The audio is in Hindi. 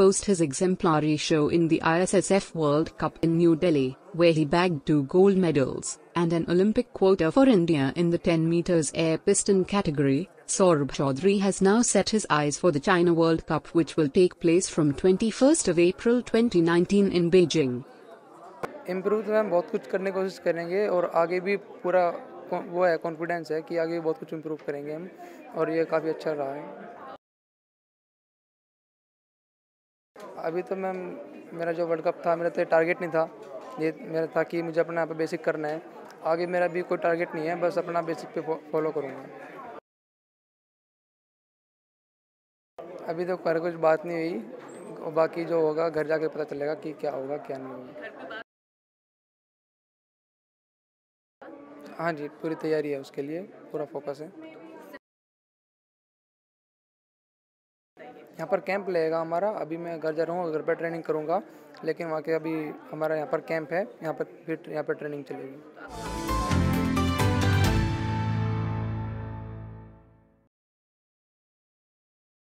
post his exemplary show in the ISSF World Cup in New Delhi, where he bagged two gold medals and an Olympic quota for India in the 10 meters air piston category, Saurabh Chaudhary has now set his eyes for the China World Cup which will take place from 21st of April 2019 in Beijing. Improve तो मैम बहुत कुछ करने की कोशिश करेंगे और आगे भी पूरा वो है कॉन्फिडेंस है कि आगे भी बहुत कुछ इम्प्रूव करेंगे हम और ये काफ़ी अच्छा रहा है अभी तो मैम, मेरा जो वर्ल्ड कप था, मेरा तो टारगेट नहीं था। ये मेरा था कि मुझे अपना यहाँ पे बेसिक करना है। आगे मेरा भी कोई टारगेट नहीं है, बस अपना बेसिक पे फॉलो करूँगा। अभी तो कर कुछ बात नहीं हुई। बाकी जो होगा, घर जाके पता चलेगा कि क्या होगा, क्या नहीं होगा। हाँ जी, पूरी तैयारी है उसके लिए, पूरा फोकस है। यहाँ पर कैंप लगेगा हमारा। अभी मैं घर जा रहा हूँ, घर पर ट्रेनिंग करूँगा, लेकिन वहाँ के अभी हमारा यहाँ पर कैंप है। यहाँ पर फिर यहाँ पर ट्रेनिंग चलेगी।